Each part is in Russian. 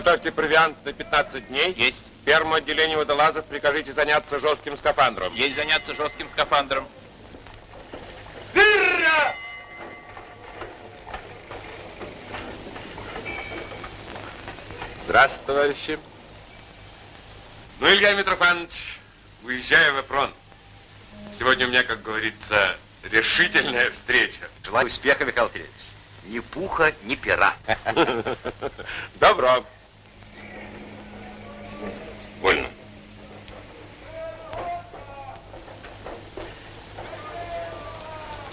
Приготовьте провиант на 15 дней. Есть. Первому отделению водолазов прикажите заняться жестким скафандром. Есть заняться жестким скафандром. Здравствуйте, товарищи. Ну, Илья Митрофанович, уезжаю в Эпрон. Сегодня у меня, как говорится, решительная встреча. Желаю успеха, Михаил Андреевич. Ни пуха, ни пера. Добро. Вольно.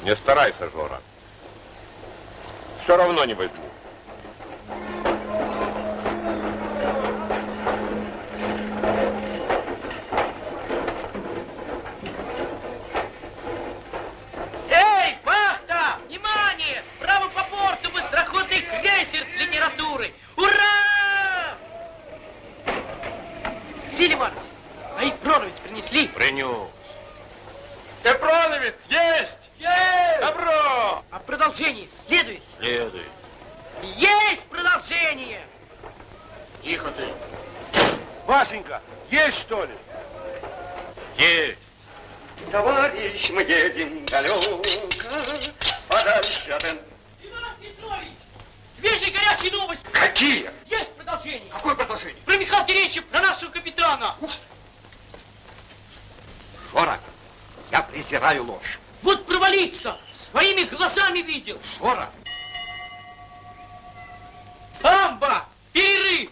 Не старайся, Жора. Все равно не возьму. Эй, вахта! Внимание! Справа по борту быстроходный крейсер с литературой! Ура! Силиманович, а и проровец принесли? Принес. Эпроновец, есть! Есть! Добро! А продолжение следует? Следует. Есть продолжение! Тихо ты. Машенька, есть что ли? Есть. Товарищ, мы едем далеко, подальше от... Иван Петрович! Свежие горячие новости! Какие? Есть продолжение! Какое продолжение? Про Михаила Терентьевича, про нашего капитана! Жора, я презираю ложь. Вот провалиться! Своими глазами видел! Жора, Амба! Перерыв!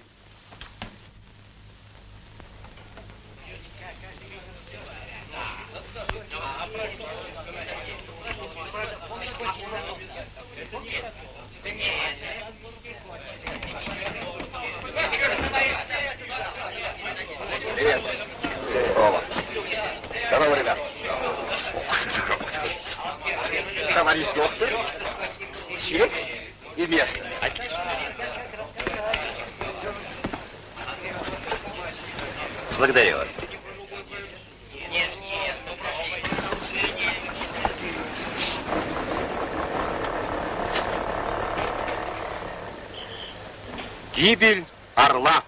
привет. Здорово. Здорово, ребят. Товарищ доктор, честь и место. Благодарю вас. Гибель орла.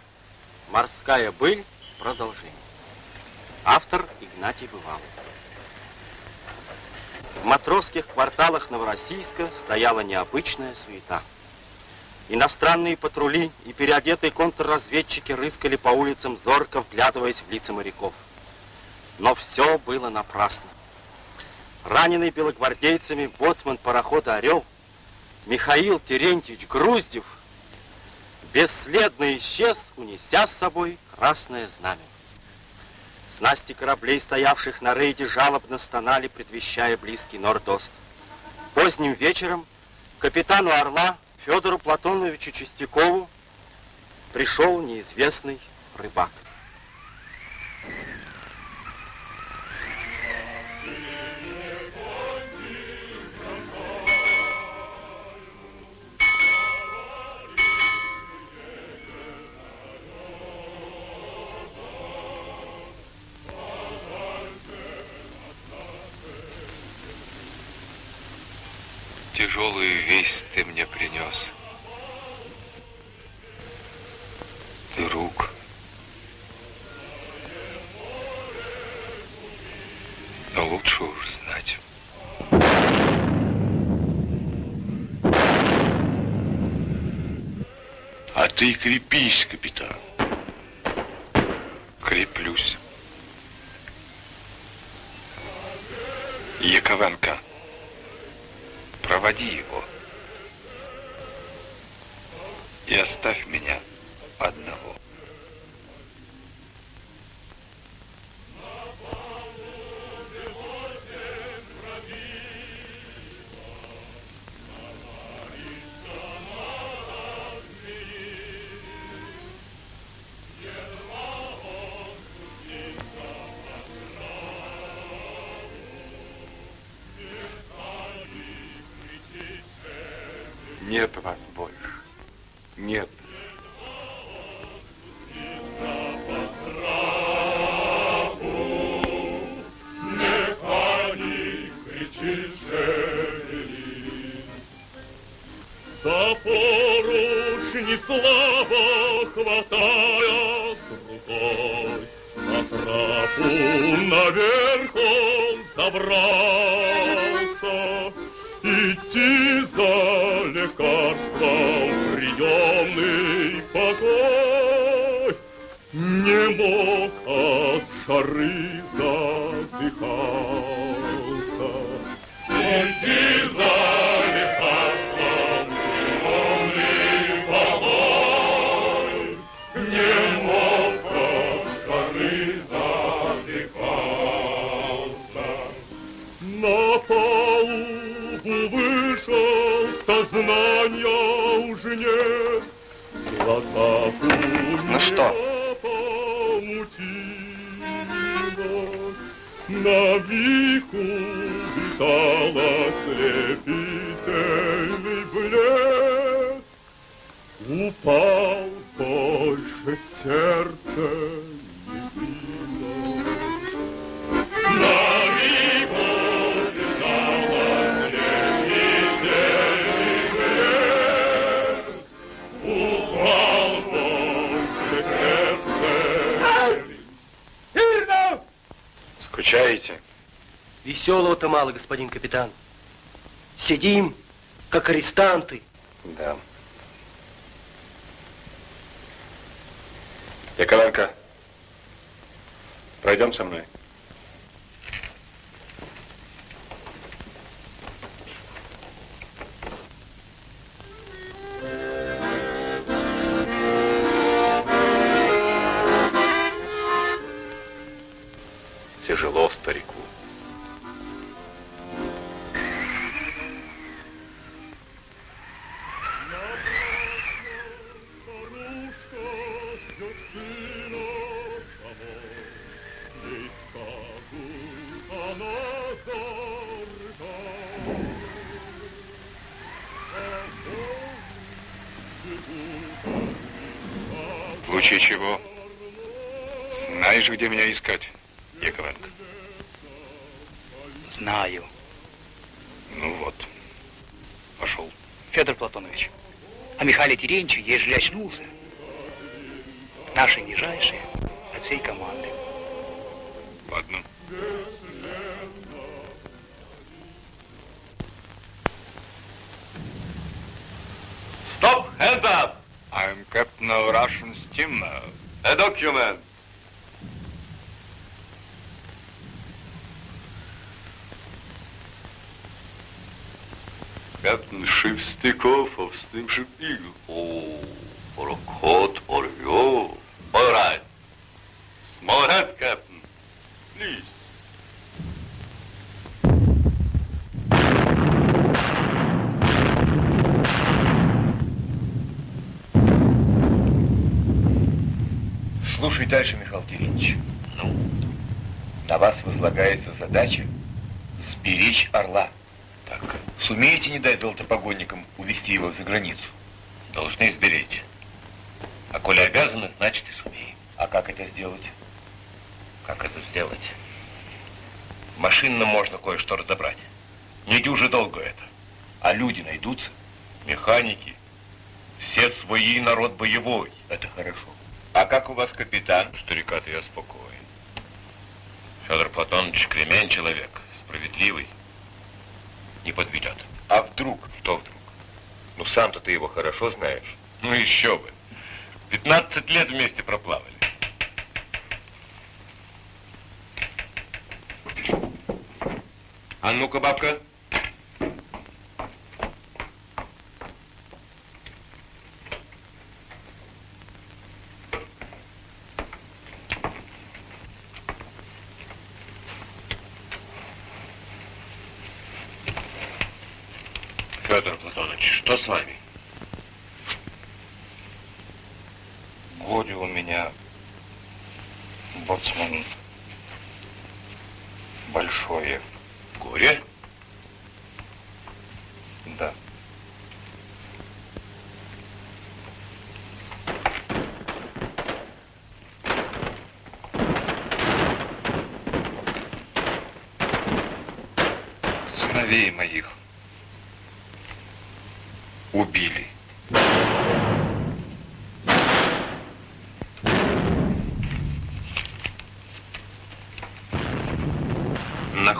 Морская быль. Продолжение. Автор Игнатий Бывалый. В матросских кварталах Новороссийска стояла необычная суета. Иностранные патрули и переодетые контрразведчики рыскали по улицам зорко, вглядываясь в лица моряков. Но все было напрасно. Раненый белогвардейцами боцман парохода «Орел» Михаил Терентьевич Груздев бесследно исчез, унеся с собой красное знамя. Снасти кораблей, стоявших на рейде, жалобно стонали, предвещая близкий нордост. Поздним вечером капитану «Орла» Федору Платоновичу Чистякову пришел неизвестный рыбак. Весть ты мне принес. Друг. Но лучше уж знать. А ты крепись, капитан. Капитан. Сидим, как арестанты. Да. Яковенко, пройдем со мной. Captain Shipstikov of Steamship Eagle. Oh, for a coat for you. All right. Small head, Captain. Please. Слушай дальше, Михаил Терентьевич. Ну? На вас возлагается задача сберечь орла. Сумеете не дать золотопогонникам увезти его за границу? Должны сберечь. А коли обязаны, значит и сумеем. А как это сделать? Как это сделать? Машинно можно кое-что разобрать. Не дюже долго это. А люди найдутся, механики. Все свои, народ боевой. Это хорошо. А как у вас капитан? Старика-то я спокоен. Федор Платонович кремень человек, справедливый. Не подведет. А вдруг? Что вдруг? Ну, сам-то ты его хорошо знаешь. Ну, еще бы. 15 лет вместе проплавали. А ну-ка, бабка. बस वार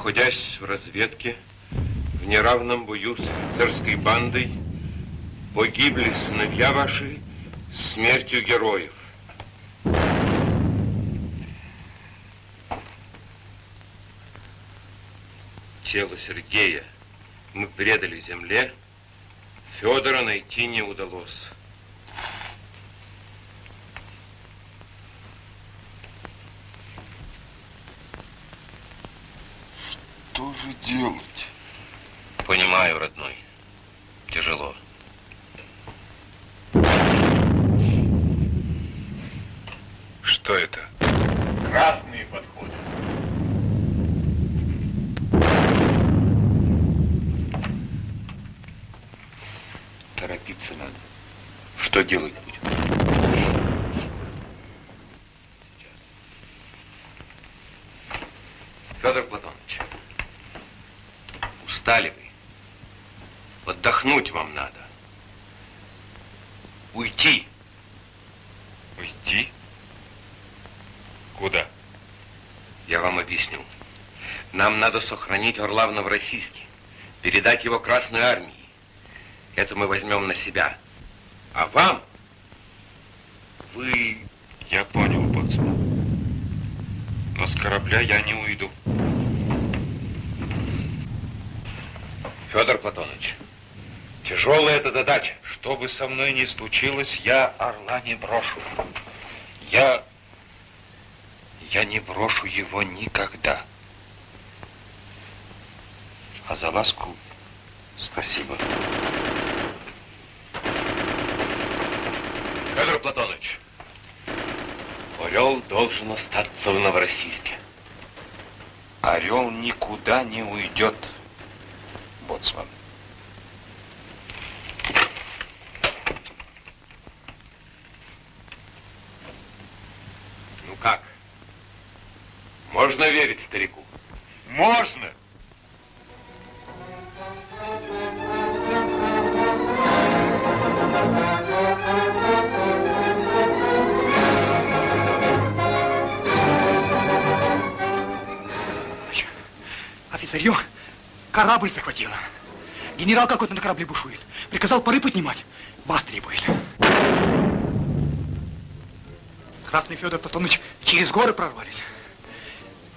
Находясь в разведке, в неравном бою с офицерской бандой, погибли сыновья ваши смертью героев. Тело Сергея мы предали земле, Федора найти не удалось. Что же делать? Понимаю, родной. Тяжело. Что это? Красные подходят. Торопиться надо. Что делать будем? Федор Платонович, устали вы. Отдохнуть вам надо. Уйти. Уйти? Куда? Я вам объясню. Нам надо сохранить Орла в Новороссийске, передать его Красной Армии. Это мы возьмем на себя. А вам, вы... Я понял, боцман. Но с корабля я не уйду. Федор Платонович, тяжелая эта задача. Что бы со мной ни случилось, я орла не брошу. Я... Я не брошу его никогда. За ласку спасибо. Федор Платонович, Орел должен остаться в Новороссийске. Орел никуда не уйдет, боцман. Корабль захватило. Генерал какой-то на корабле бушует. Приказал пары поднимать. Вас требует. Красный Федор Платоныч через горы прорвались.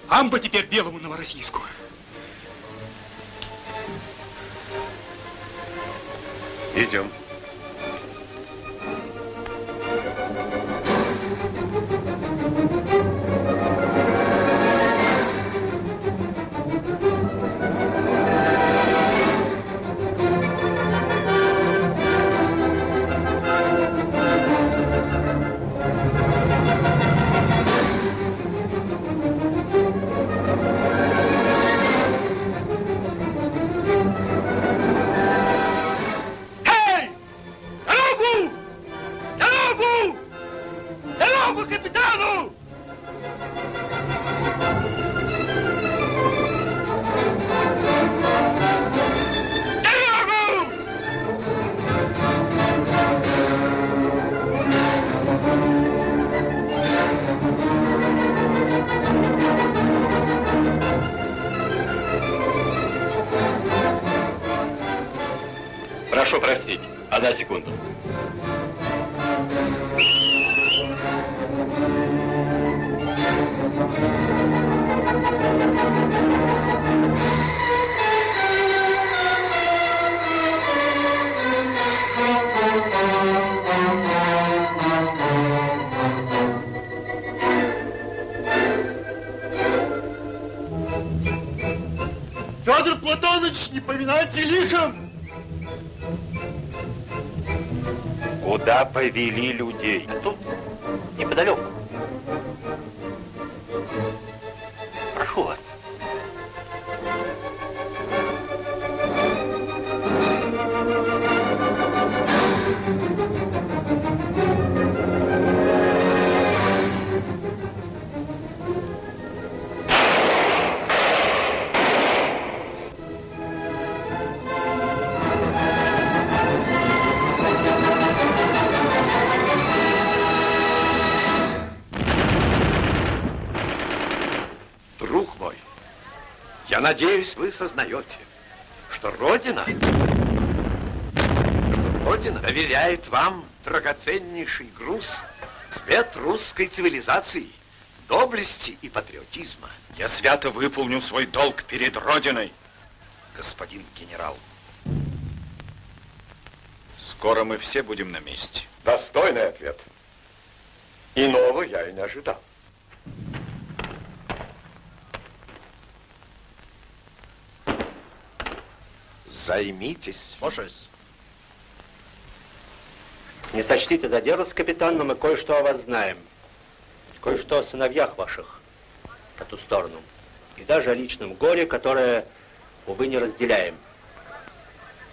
Амба теперь белому Новороссийску. Идем. Повели людей? Тут, Я надеюсь, вы сознаете, что Родина, что Родина доверяет вам драгоценнейший груз, цвет русской цивилизации, доблести и патриотизма. Я свято выполню свой долг перед Родиной, господин генерал. Скоро мы все будем на месте. Достойный ответ. Иного я и не ожидал. Займитесь. Слушаюсь. Не сочтите за дерзость, капитан, но мы кое-что о вас знаем. Кое-что о сыновьях ваших по ту сторону. И даже о личном горе, которое, увы, не разделяем.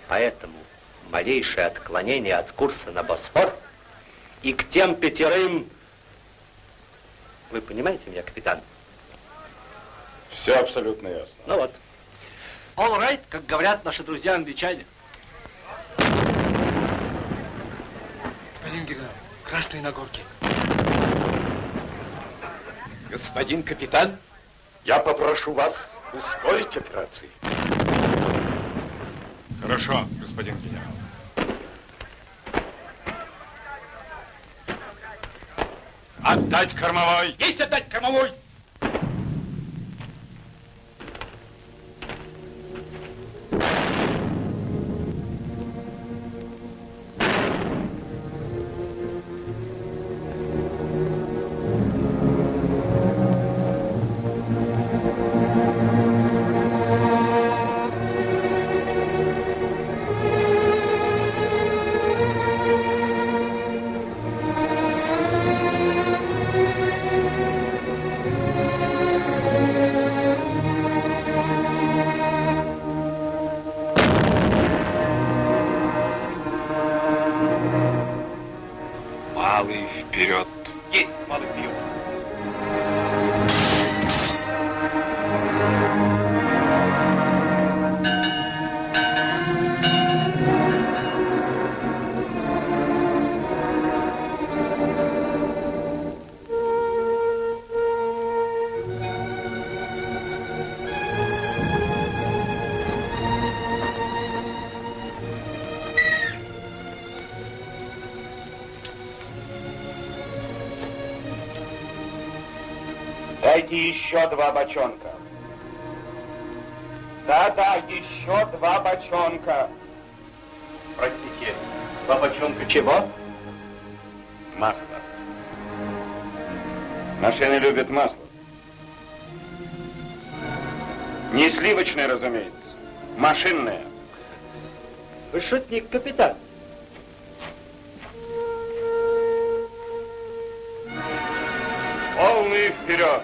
Поэтому малейшее отклонение от курса на Босфор и к тем пятерым... Вы понимаете меня, капитан? Все абсолютно ясно. Ну вот. All right, как говорят наши друзья-англичане. Господин генерал, красные на горке. Господин капитан, я попрошу вас ускорить операции. Хорошо, господин генерал. Отдать кормовой! Есть отдать кормовой! Дайте еще два бочонка. Да-да, еще два бочонка. Простите, два бочонка чего? Масло. Машины любят масло. Не сливочное, разумеется. Машинное. Вы шутник, капитан. Полный вперед.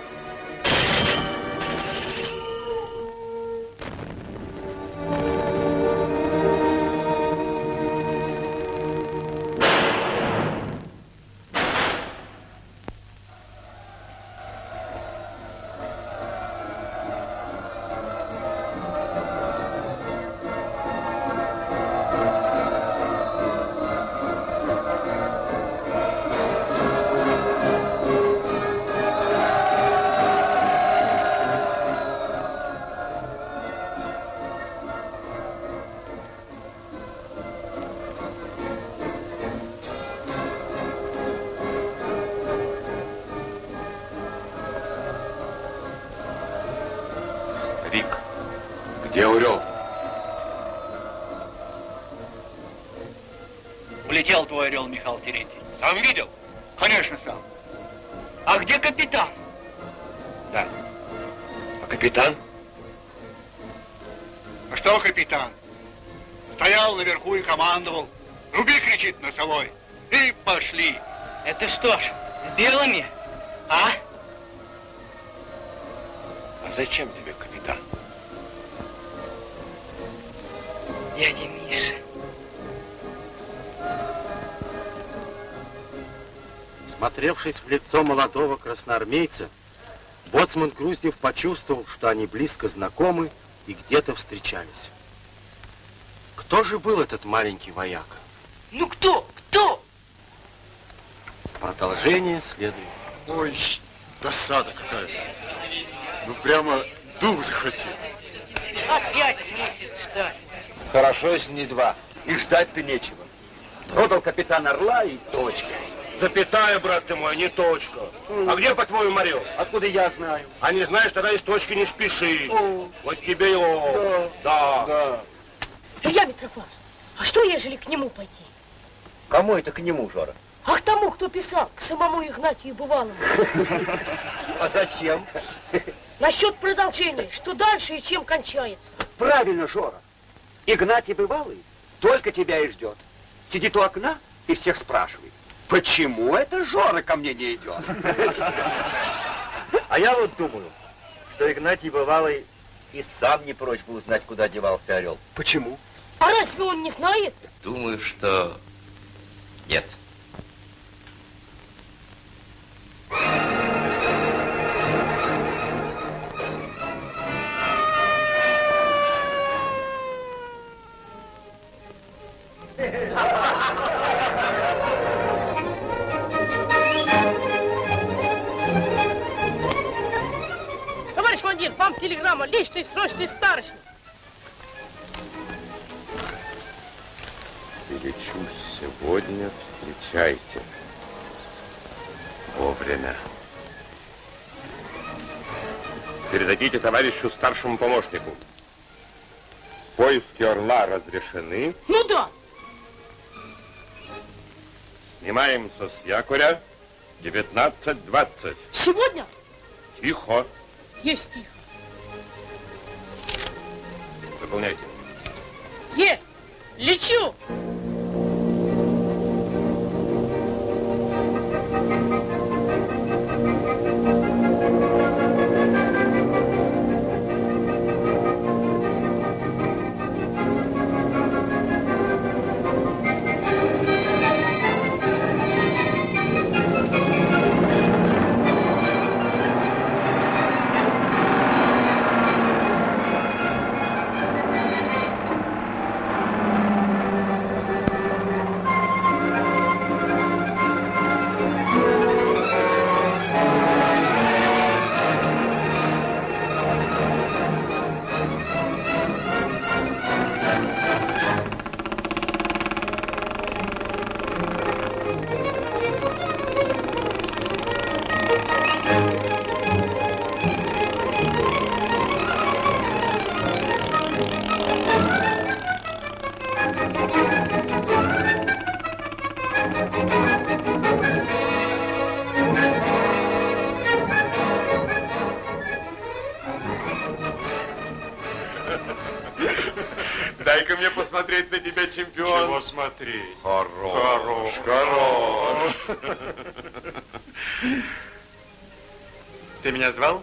Молодого красноармейца, боцман Груздев почувствовал, что они близко знакомы и где-то встречались. Кто же был этот маленький вояка? Ну кто? Кто? Продолжение следует. Ой, досада какая-то. Ну прямо дух захватил. Опять месяц ждать. Хорошо, если не два. И ждать-то нечего. Продал капитан Орла и точка. Запятая, брат ты мой, не точка. А где, по-твоему, Марил? Откуда я знаю? А не знаешь, тогда из точки не спеши. Вот тебе и он. Да. Да. Илья Митрофанович, а что, ежели к нему пойти? Кому это к нему, Жора? А к тому, кто писал, к самому Игнатию Бывалому. А зачем? Насчет продолжения, что дальше и чем кончается. Правильно, Жора. Игнатий Бывалый только тебя и ждет. Сидит у окна и всех спрашивает, почему это Жора ко мне не идет? А я вот думаю, что Игнатий Бывалый и сам не прочь бы узнать, куда девался орел. Почему? А разве он не знает? Думаю, что нет. Товарищ вам телеграмма, личный срочный старостный. Перечусь сегодня, встречайте. Вовремя. Передадите товарищу старшему помощнику. Поиски орла разрешены. Ну да. Снимаемся с якоря 19.20. Сегодня? Тихо. Есть тихо. Выполняйте. Есть. Лечу. Тебя, чемпион. Чего смотреть? Хорош, хорош. Ты меня звал?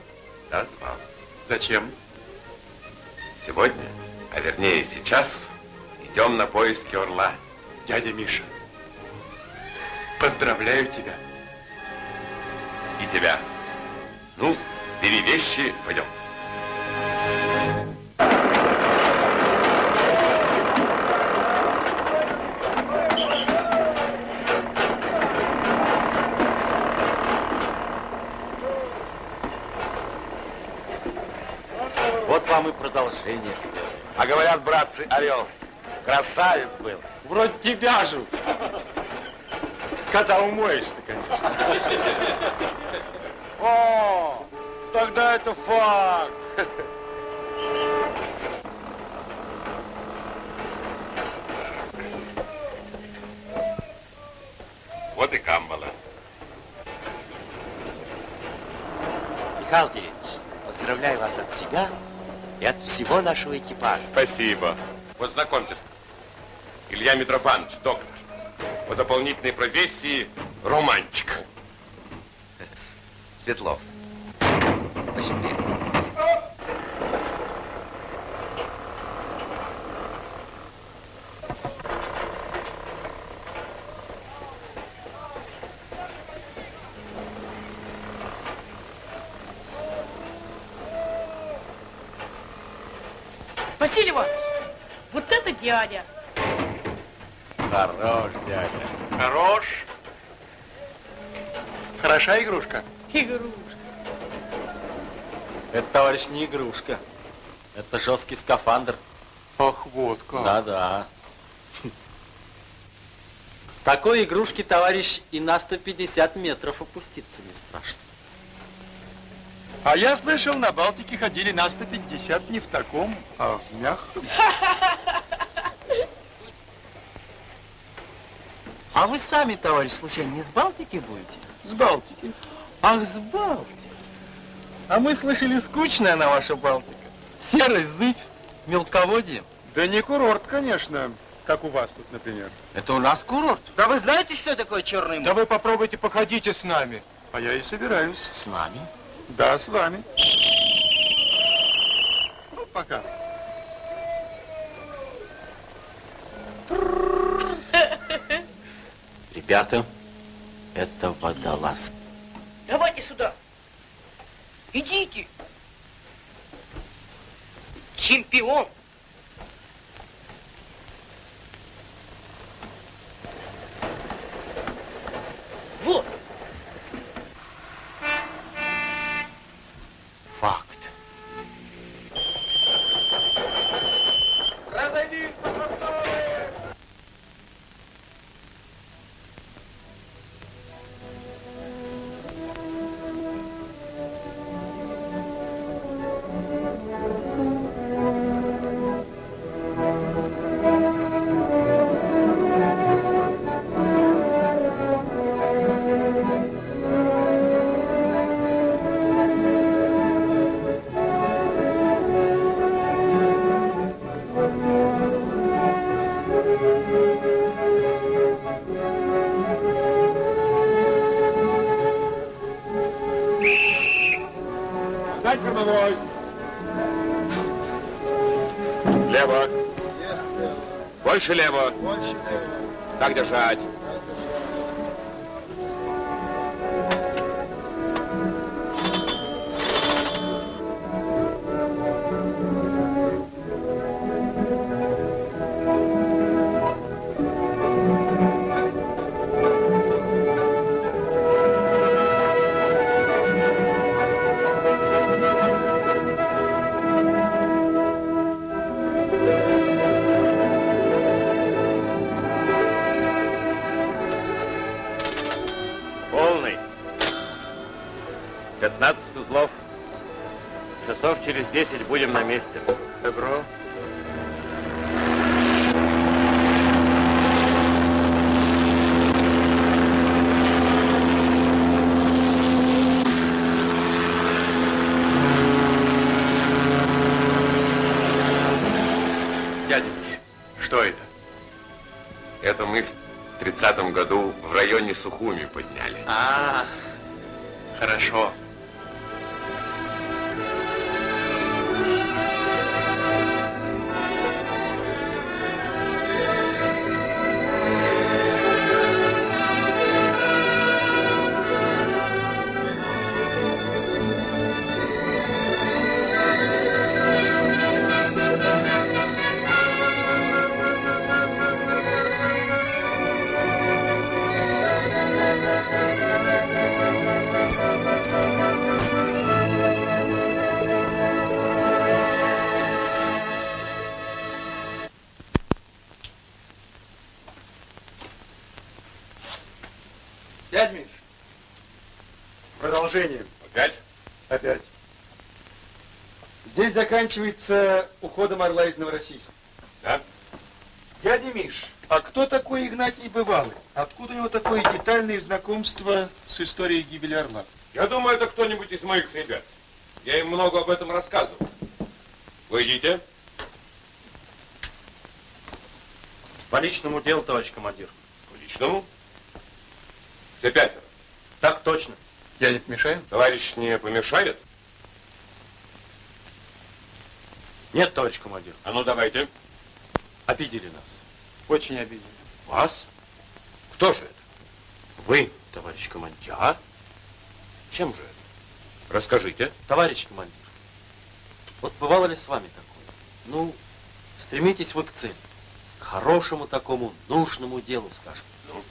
Да, звал. Зачем? Сегодня, а вернее сейчас, идем на поиски орла. Дядя Миша, поздравляю тебя. И тебя. Ну, бери вещи, пойдем. Продолжение следует. А говорят, братцы, орел, красавец был. Вроде тебя же. Когда умоешься, конечно. О, тогда это факт. Вот и камбала. Михаил Деревич, поздравляю вас от себя всего нашего экипажа. Спасибо. Вот знакомьтесь. Илья Митрофанович, доктор. По дополнительной профессии романтик. Светлов. Василий Иванович, вот это дядя. Хорош, дядя. Хорош. Хороша игрушка? Игрушка. Это, товарищ, не игрушка. Это жесткий скафандр. Ах, вот как. Да-да. Такой игрушки, товарищ, и на 150 метров опуститься не страшно. А я слышал, на Балтике ходили на 150 не в таком, а в мягком. А вы сами, товарищ, случайно не с Балтики будете? С Балтики. Ах, с Балтики. А мы слышали, скучная она ваша Балтика. Серость, зыбь, мелководье. Да не курорт, конечно, как у вас тут, например. Это у нас курорт. Да вы знаете, что такое Черный море? Да вы попробуйте, походите с нами. А я и собираюсь. С нами? Да, с вами. Ну, пока. Ребята, это водолаз. Давайте сюда. Идите. Чемпион. Вот. Факт. Больше лево. Так держать. 10 будем на месте. Добро. Дядя, что это? Это мы в тридцатом году в районе Сухуми подняли. А, хорошо. Заканчивается уходом Орла из Новороссийска. Да? Дядя Миш, а кто такой Игнатий Бывалый? Откуда у него такое детальное знакомство с историей гибели Орла? Я думаю, это кто-нибудь из моих ребят. Я им много об этом рассказывал. Вы идите? По личному делу, товарищ командир. По личному? Все пятеро. Так точно. Я не помешаю? Товарищ не помешает? Нет, товарищ командир. А ну давайте. Обидели нас. Очень обидел. Вас? Кто же это? Вы, товарищ командир. Я? Чем же это? Расскажите. Товарищ командир, вот бывало ли с вами такое? Ну, стремитесь вы к цели, к хорошему такому нужному делу, скажем. Ну?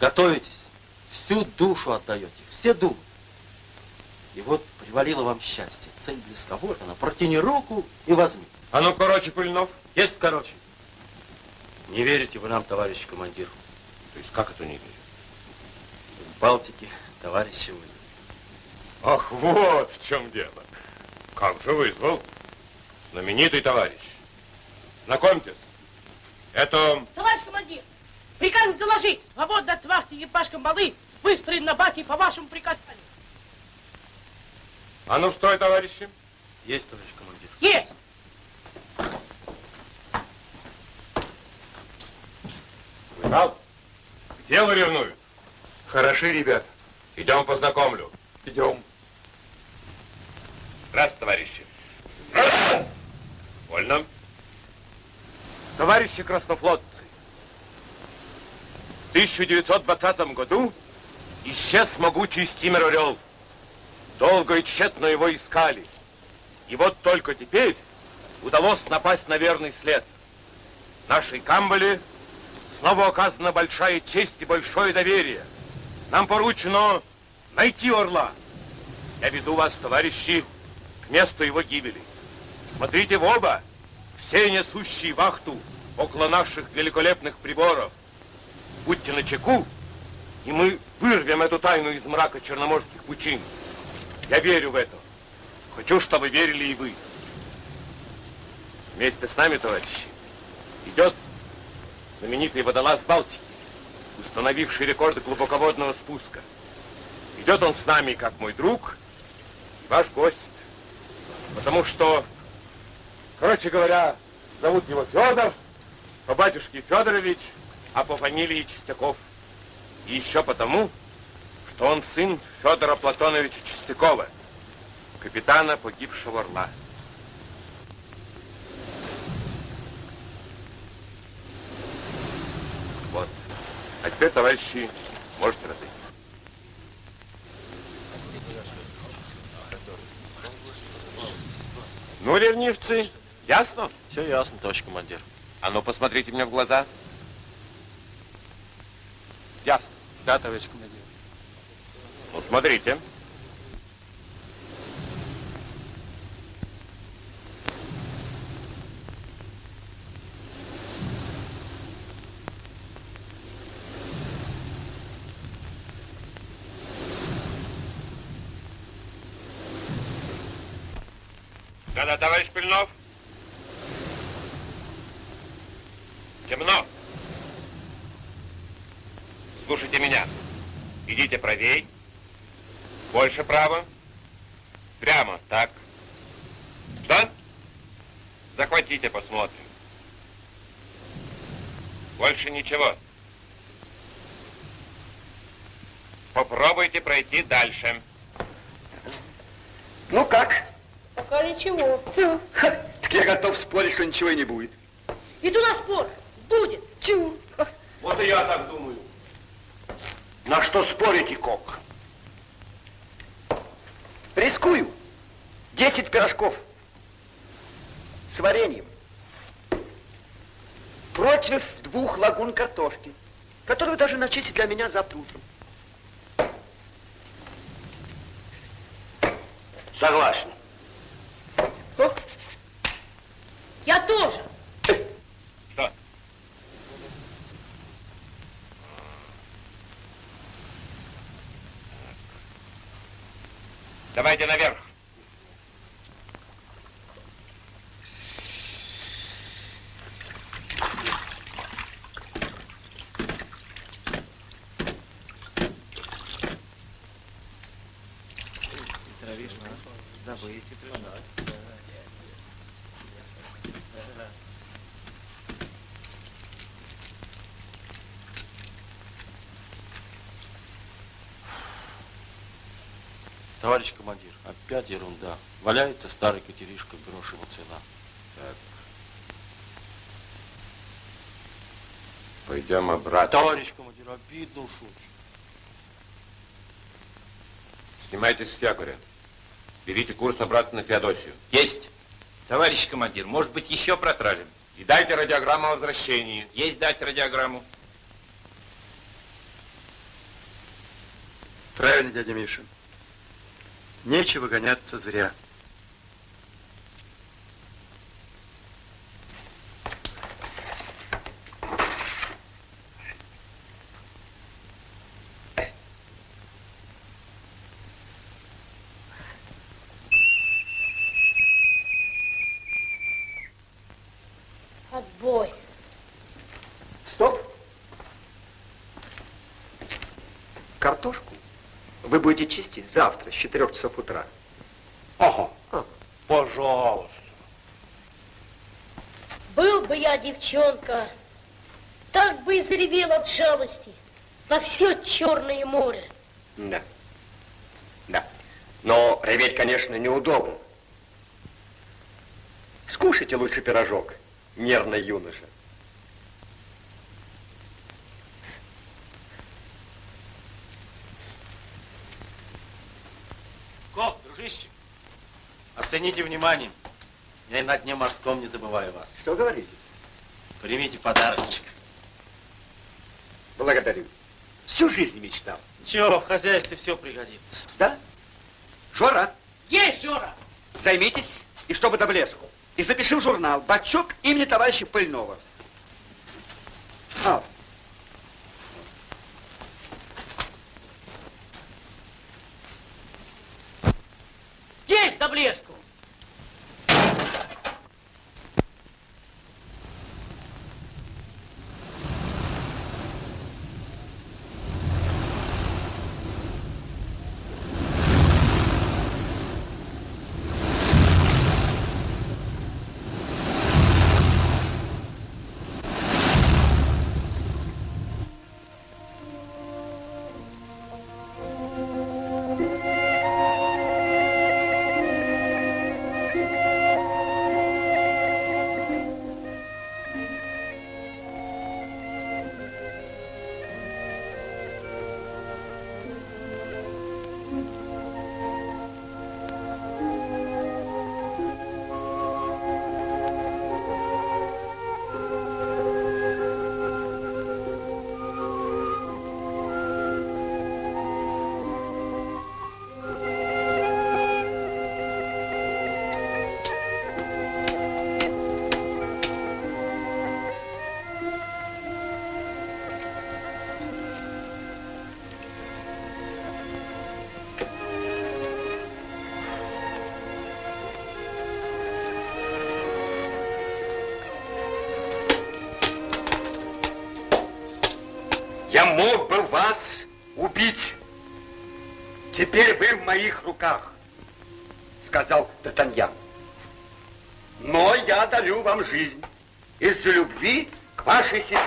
Готовитесь, всю душу отдаете, все думы. И вот привалило вам счастье, цель близка. Вот она, протяни руку и возьми. А ну, короче, Пыльнов. Есть короче. Не верите вы нам, товарищ командир? То есть как это не верю? С Балтики товарищи вы. Ах, вот в чем дело. Как же вызвал? Знаменитый товарищ. Знакомьтесь, это... Товарищ командир, приказ доложить. Свободно от вахты епашка Малы выстроен на баке по вашему приказанию. А ну, строй, товарищи. Есть, товарищ командир. Есть. Михал, к делу ревнуют. Хороши, ребят. Идем познакомлю. Идем. Раз, товарищи. Раз! Вольно. Товарищи краснофлотцы, в 1920 году исчез могучий стимер «Орел». Долго и тщетно его искали. И вот только теперь удалось напасть на верный след. Нашей Камбале снова оказана большая честь и большое доверие. Нам поручено найти орла. Я веду вас, товарищи, к месту его гибели. Смотрите в оба, все несущие вахту около наших великолепных приборов. Будьте начеку, и мы вырвем эту тайну из мрака черноморских пучин. Я верю в это. Хочу, чтобы верили и вы. Вместе с нами, товарищи, идет знаменитый водолаз Балтики, установивший рекорды глубоководного спуска. Идет он с нами как мой друг и ваш гость. Потому что, короче говоря, зовут его Федор, по батюшке Федорович, а по фамилии Чистяков. И еще потому, что он сын Федора Платоновича Чистякова, капитана погибшего Орла. Вот. А теперь, товарищи, можете разойтись. Ну, ревнивцы, ясно? Все ясно, товарищ командир. А ну, посмотрите мне в глаза. Ясно. Да, товарищ командир. Ну, смотрите. Да-да, товарищ Пыльнов. Темно. Слушайте меня. Идите правей. Больше право. Прямо, так. Что? Захватите, посмотрим. Больше ничего. Пройти дальше. Ну как? Пока ничего. Так я готов спорить, что ничего и не будет. Иду на спор. Будет. Чего? Вот и я так думаю. На что спорите, Кок? Рискую. Десять пирожков. С вареньем. Против двух лагун картошки, которую даже начистить для меня завтра утром. Согласен. Я тоже. Что? Давайте наверх. Товарищ командир, опять ерунда. Валяется старый катеришка, грош ему цена. Так. Пойдем обратно. Товарищ командир, обидно уж очень. Снимайтесь с якоря. Берите курс обратно на Феодосию. Есть. Товарищ командир, может быть, еще протралим? И дайте радиограмму о возвращении. Есть дать радиограмму. Правильно, дядя Миша. Нечего гоняться зря. бой. Стоп. Картошку вы будете чистить завтра с 4 часов утра. Ага. Пожалуйста. Был бы я девчонка, так бы и заревел от жалости на все Черное море. Да. Да. Но реветь, конечно, неудобно. Скушайте лучше пирожок, нервный юноша. Коп, дружище, оцените вниманием. Я и на дне морском не забываю вас. Что говорите? Примите подарочек. Благодарю. Всю жизнь мечтал. Чего, в хозяйстве все пригодится. Да? Жора, Есть, Жора! займитесь, и чтобы до блеску. И запиши в журнал «Бачок» имени товарища Пыльного. Теперь вы в моих руках, сказал Д'Артаньян. Но я дарю вам жизнь из-за любви к вашей семье.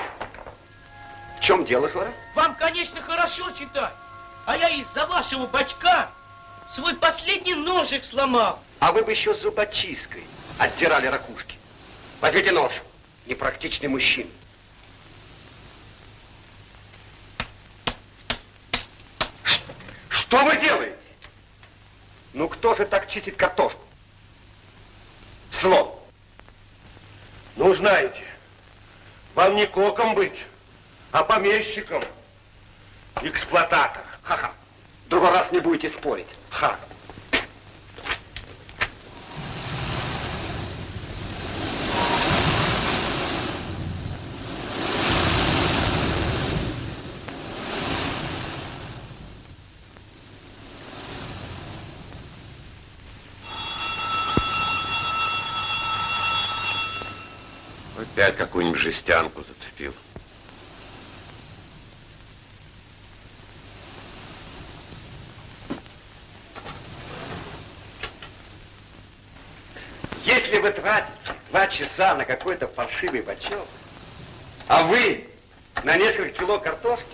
В чем дело, Жора? Вам, конечно, хорошо читать, а я из-за вашего бачка свой последний ножик сломал. А вы бы еще зубочисткой отдирали ракушки. Возьмите нож, непрактичный мужчина. Что вы делаете? Ну кто же так чистит картошку? Слон. Ну, знаете, вам не коком быть, а помещиком, эксплуататор. Ха-ха. Другой раз не будете спорить. Ха. Опять какую-нибудь жестянку зацепил. Если вы тратите два часа на какой-то фальшивый бачок, а вы на несколько кило картошки,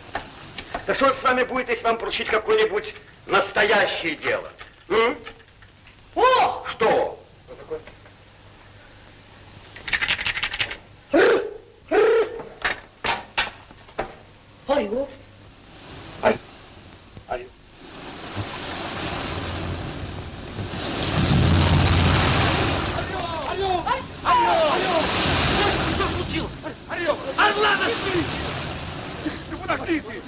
то что с вами будет, если вам поручить какое-нибудь настоящее дело? М? О! Что? Орел. Орел! Орел! Что случилось? Орел! Орла нашли! Подожди ты!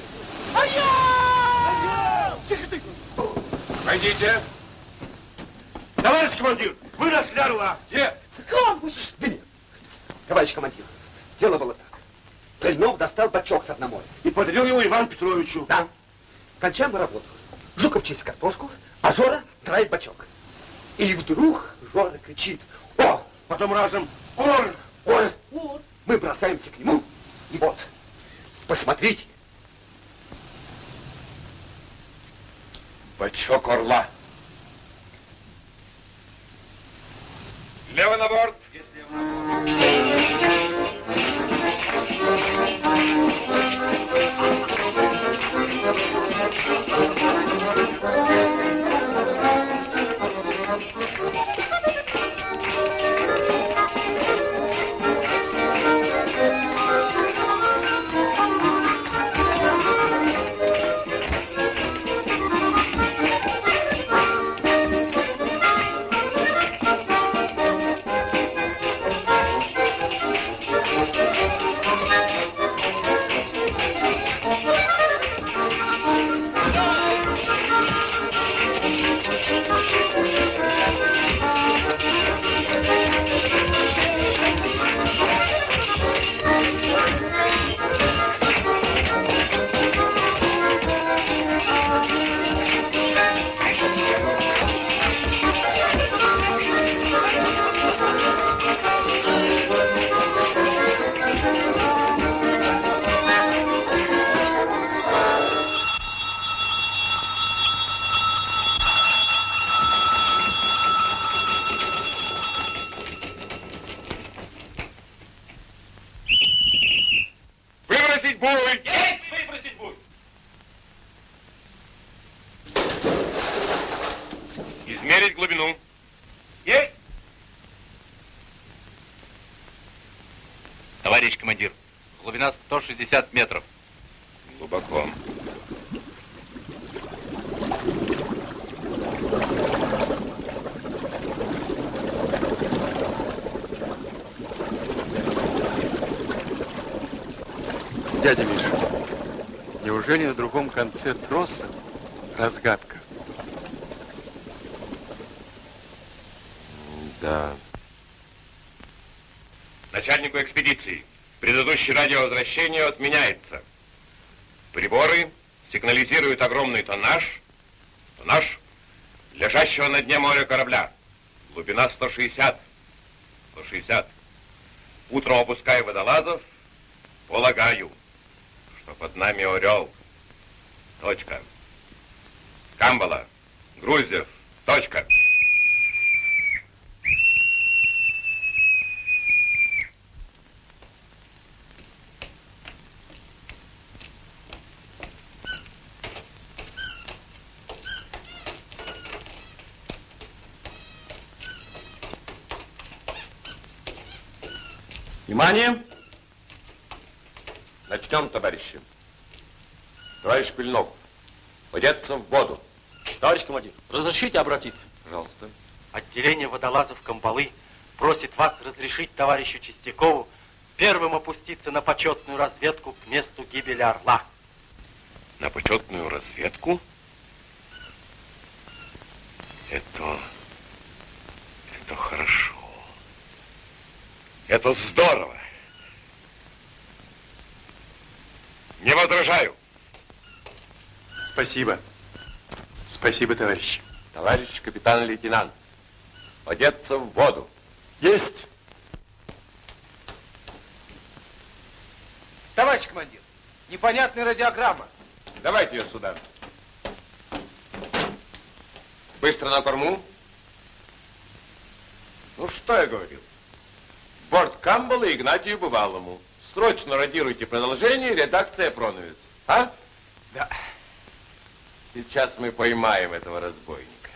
Орел! Тихо ты! Пойдите. Товарищ командир, вы нашли орла. Где? Камбуш! Товарищ командир, дело было так. Пыльнов достал бачок с одному. И подарил его Петровичу. Да. Кончаем работу. Жуков чистит картошку, а Жора травит бачок. И вдруг Жора кричит, о, Потом разом ор, 150 метров. Глубоко. Дядя Миша, неужели на другом конце троса разгадка? Да. Начальнику экспедиции. Предыдущее радиовозвращение отменяется. Приборы сигнализируют огромный тоннаж, тоннаж лежащего на дне моря корабля. Глубина 160. 160. Утром опускаю водолазов, полагаю, что под нами орел. Точка. Камбала, Грузев, точка. Внимание! Начнем, товарищи. Товарищ Пельнов, одеться в воду. Товарищ командир, разрешите обратиться? Пожалуйста. Отделение водолазов Камбалы просит вас разрешить товарищу Чистякову первым опуститься на почетную разведку к месту гибели Орла. На почетную разведку? Это... Это хорошо. Это здорово. Не возражаю. Спасибо. Спасибо, товарищ. Товарищ капитан-лейтенант, одеться в воду. Есть! Товарищ командир, непонятная радиограмма. Давайте ее сюда. Быстро на корму. Ну, что я говорил? Камбала Игнатию Бывалому. Срочно радируйте продолжение, редакция Проновец. А? Да. Сейчас мы поймаем этого разбойника.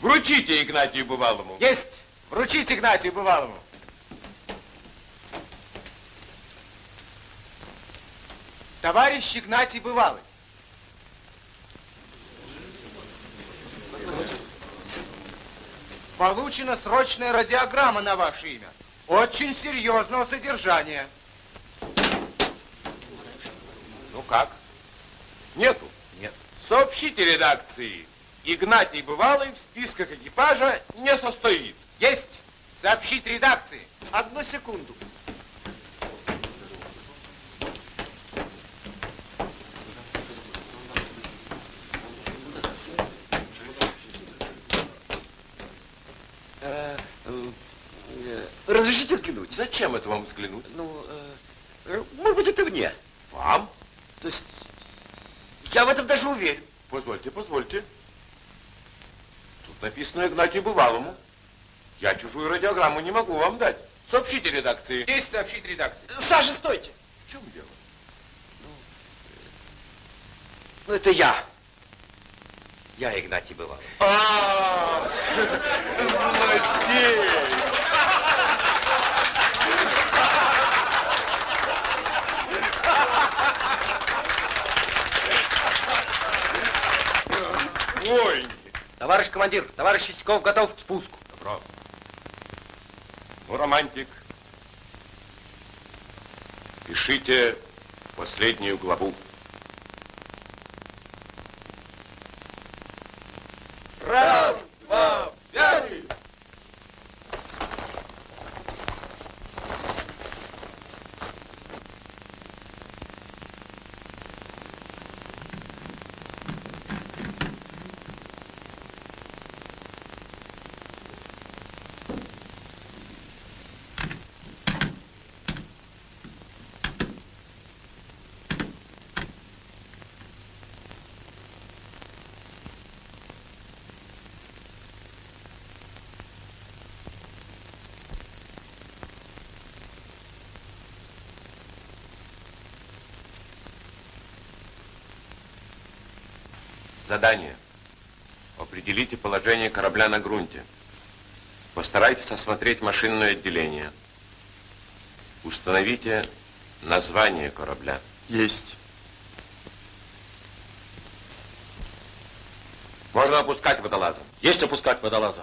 Вручите Игнатию Бывалому. Есть! Вручите Игнатию Бывалому. Товарищ Игнатий Бывалый. Получена срочная радиограмма на ваше имя. Очень серьезного содержания. Ну как? Нету? Нет. Сообщите редакции. Игнатий Бывалый в списках экипажа не состоит. Есть! Сообщить редакции. Одну секунду. Разрешите взглянуть? взглянуть. Зачем это вам взглянуть? Ну, э, может быть, это мне. Вам? То есть, я в этом даже уверен. Позвольте, позвольте. Тут написано Игнатию Бывалому. Я чужую радиограмму не могу вам дать. Сообщите редакции. Есть сообщить редакции. Саша, стойте. В чем дело? Ну, это я. Я Игнатий бывал. А, злодей! Ой! Товарищ командир, товарищ Чистяков готов к спуску. Добро. Ну, романтик, пишите последнюю главу. Раз, два, взяли! Задание. Определите положение корабля на грунте. Постарайтесь осмотреть машинное отделение. Установите название корабля. Есть. Можно опускать водолаза. Есть опускать водолаза.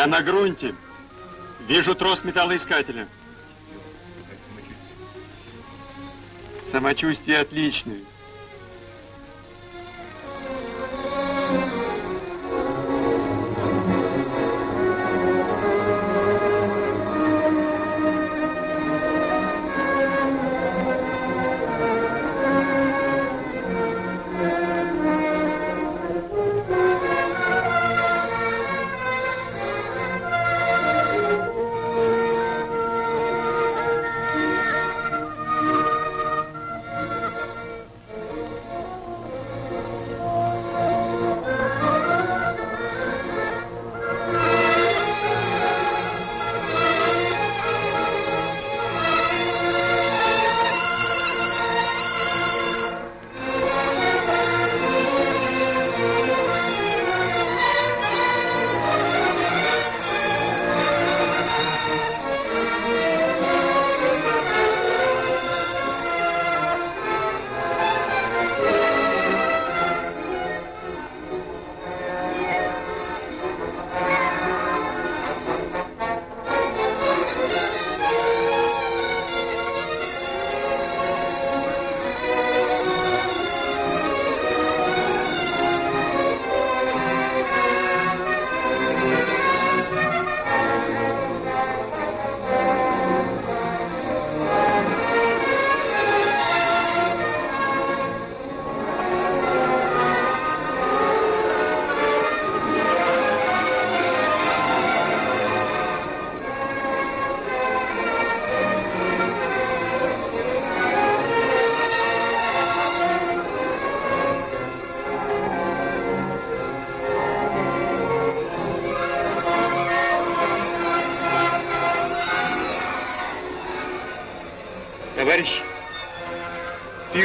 Я на грунте. Вижу трос металлоискателя. Самочувствие отличное.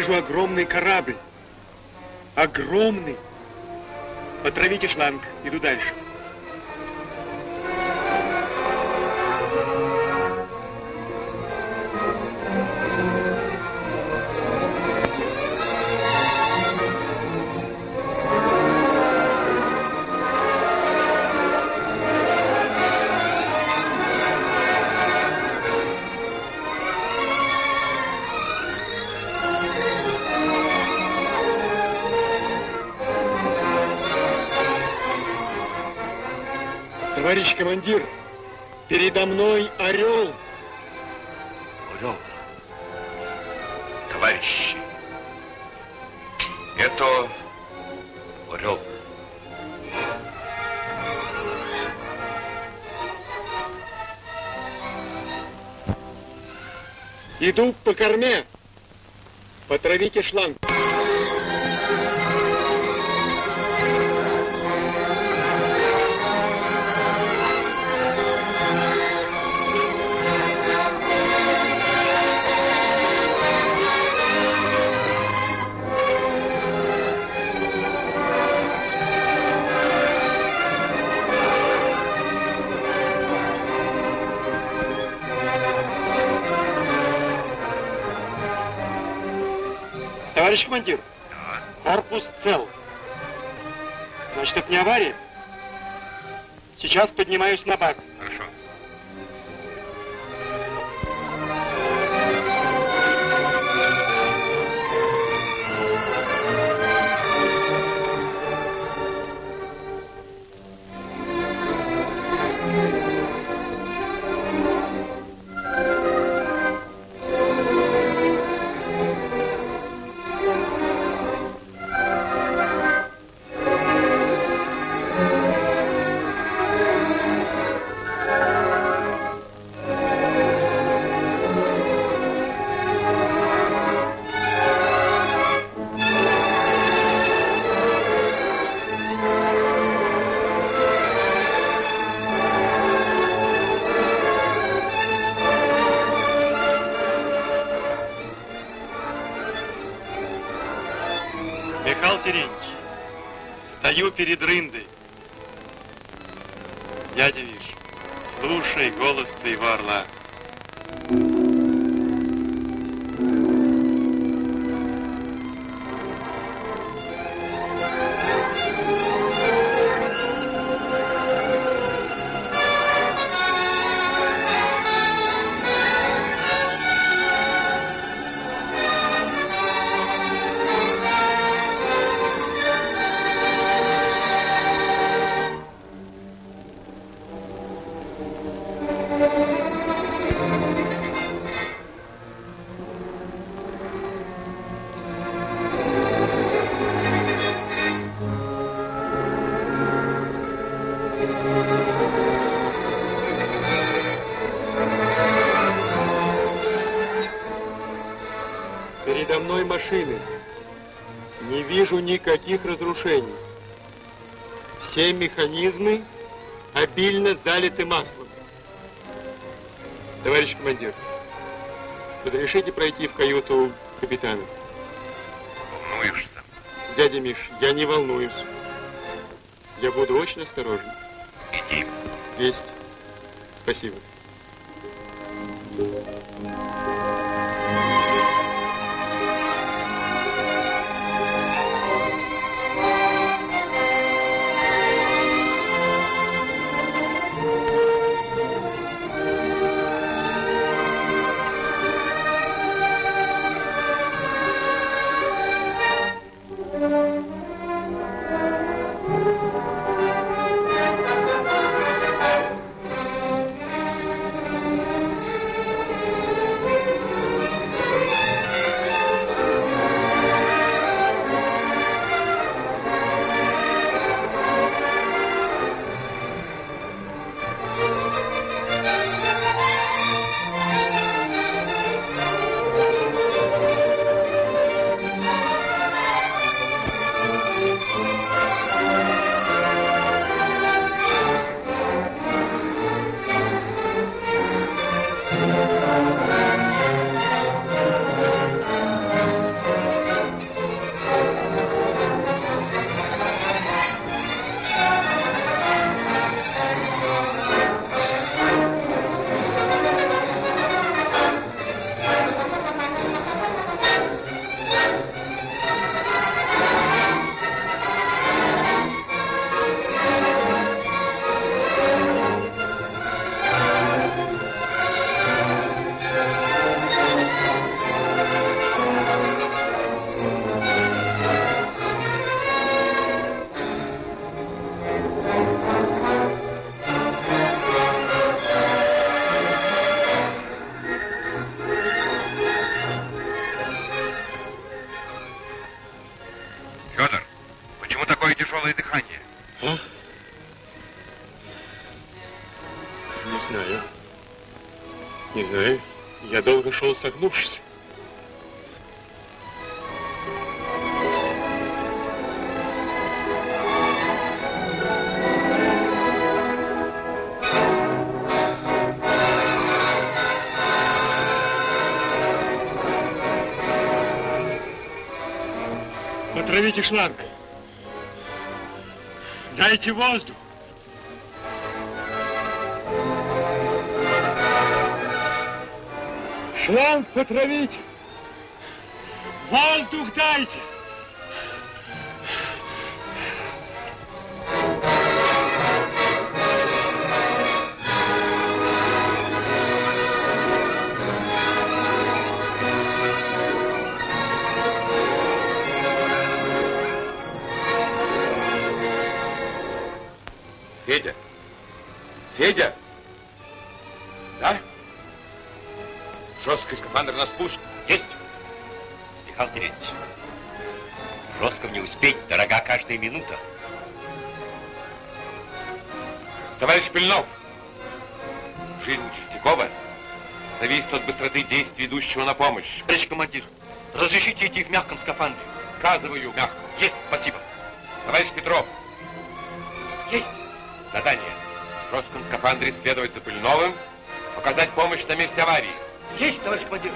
Вижу огромный корабль. Огромный. Потравите шланг. Иду дальше. Товарищ командир, передо мной орел. Орел. Товарищи, это орел. Иду по корме. Потравите шланг. Товарищ командир, корпус цел. Значит, это не авария? Сейчас поднимаюсь на бак. Вижу никаких разрушений. Все механизмы обильно залиты маслом. Товарищ командир, разрешите пройти в каюту капитана? Волнуешься? Дядя Миш, я не волнуюсь. Я буду очень осторожен. Иди. Есть. Спасибо. Шел согнувшись. Отравите шланг. Дайте воздух. Шланг потравить. Воздух дайте. На помощь. Товарищ командир, разрешите идти в мягком скафандре? Сказываю мягко. Есть, спасибо. Товарищ Петров, Есть. задание. В жестком скафандре следовать за Пыльновым, оказать помощь на месте аварии. Есть, товарищ командир.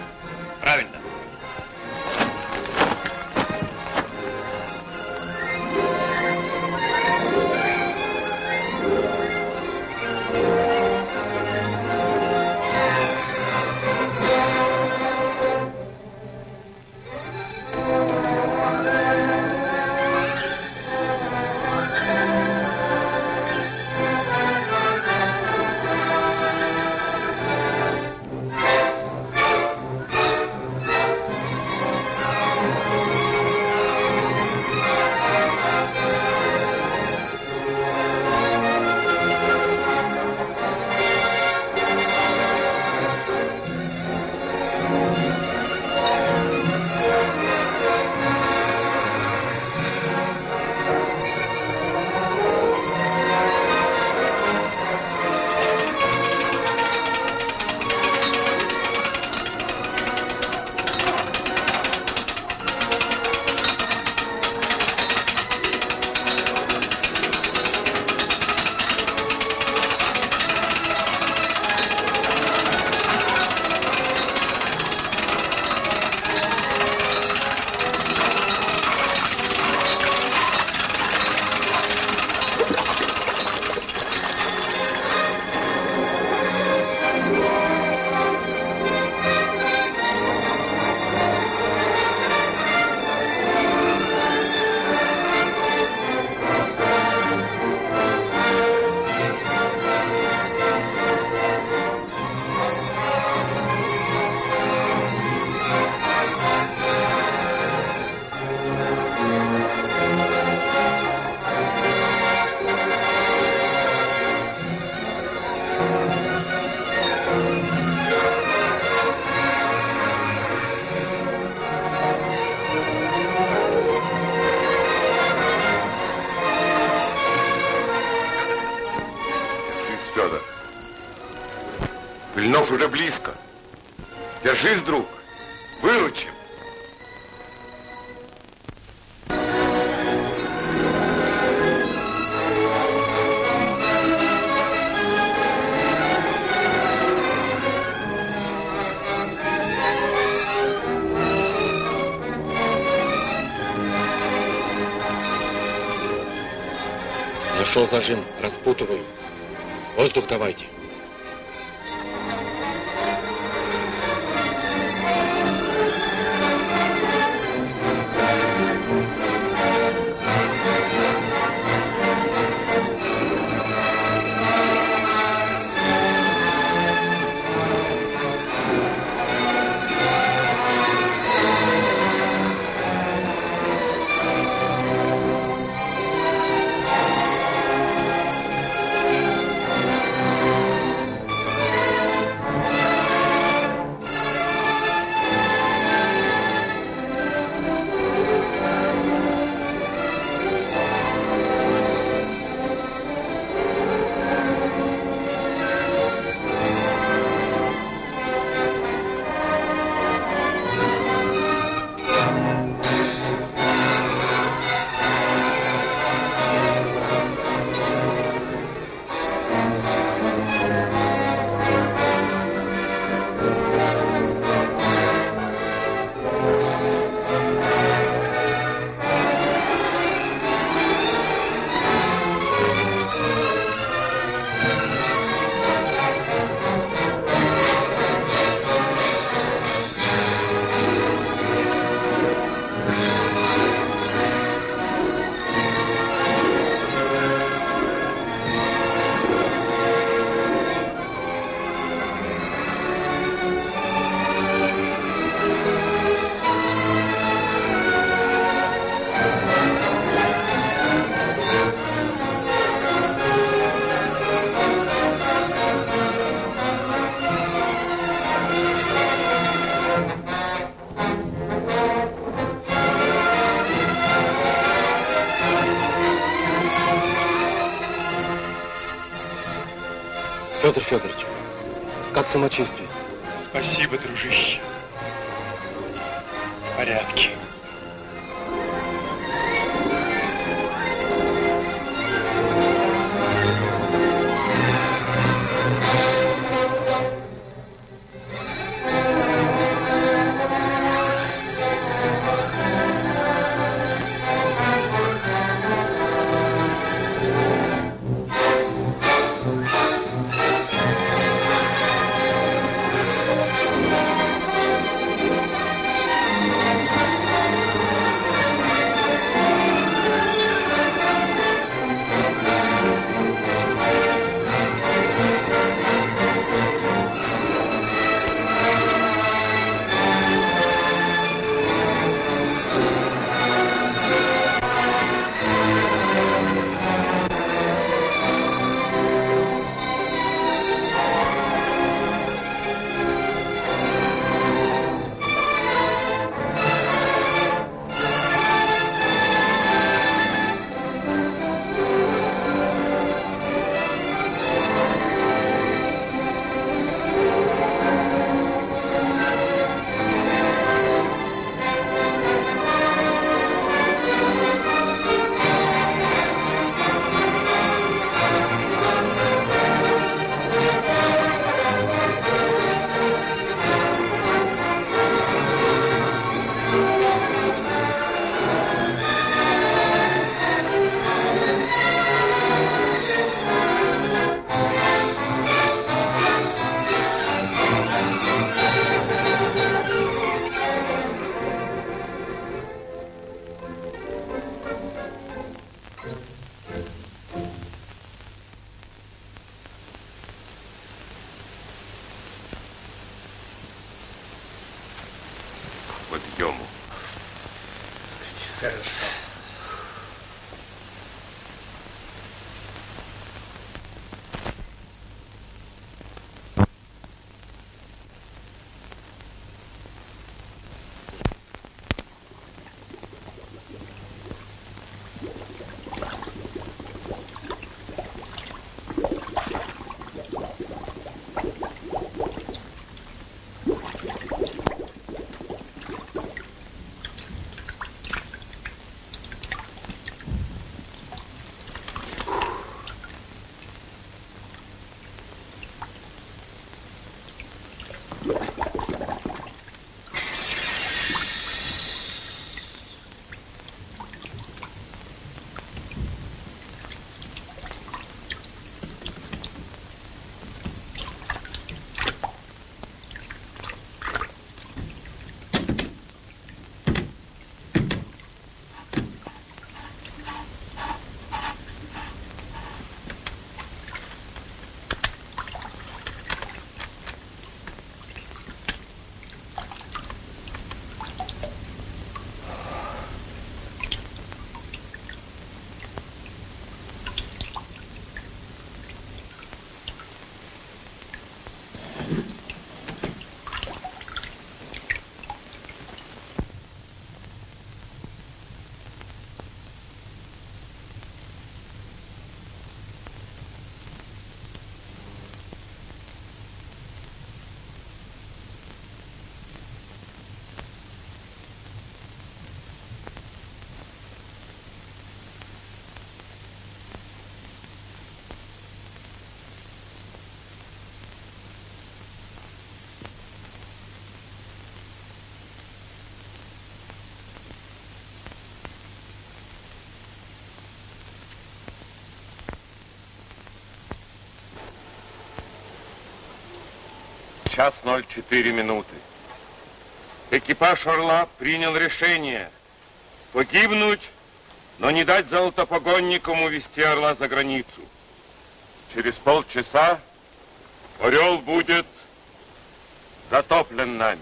Держись, друг. Выручим. Нашел зажим, распутываю. Воздух давайте. Самочувствие? Спасибо, дружище. Час 04 минуты. Экипаж «Орла» принял решение погибнуть, но не дать золотопогонникам увести «Орла» за границу. Через полчаса «Орел» будет затоплен нами.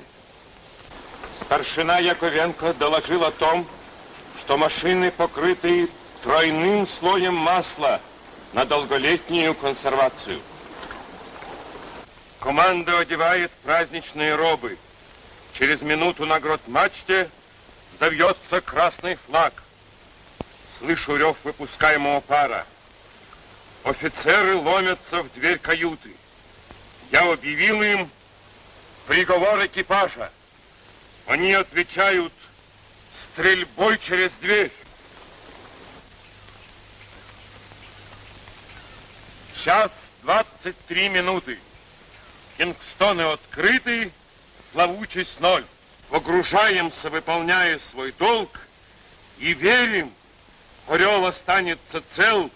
Старшина Яковенко доложил о том, что машины покрыты тройным слоем масла на долголетнюю консервацию. Команда одевает праздничные робы. Через минуту на грот-мачте завьется красный флаг. Слышу рев выпускаемого пара. Офицеры ломятся в дверь каюты. Я объявил им приговор экипажа. Они отвечают стрельбой через дверь. Час 23 минуты. Кингстоны открыты, плавучесть ноль. Погружаемся, выполняя свой долг, и верим, Орел останется цел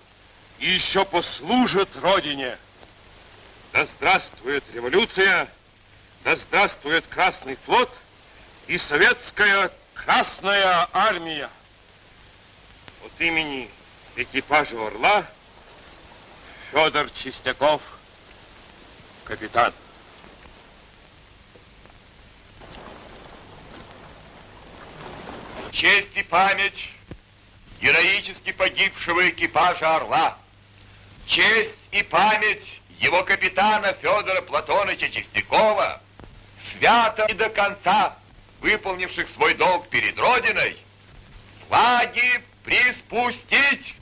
и еще послужит Родине. Да здравствует революция, да здравствует Красный флот и советская Красная армия. От имени экипажа Орла Федор Чистяков, капитан. Честь и память героически погибшего экипажа «Орла». Честь и память его капитана Федора Платоновича Чистякова, свято и до конца выполнивших свой долг перед Родиной, флаги приспустить!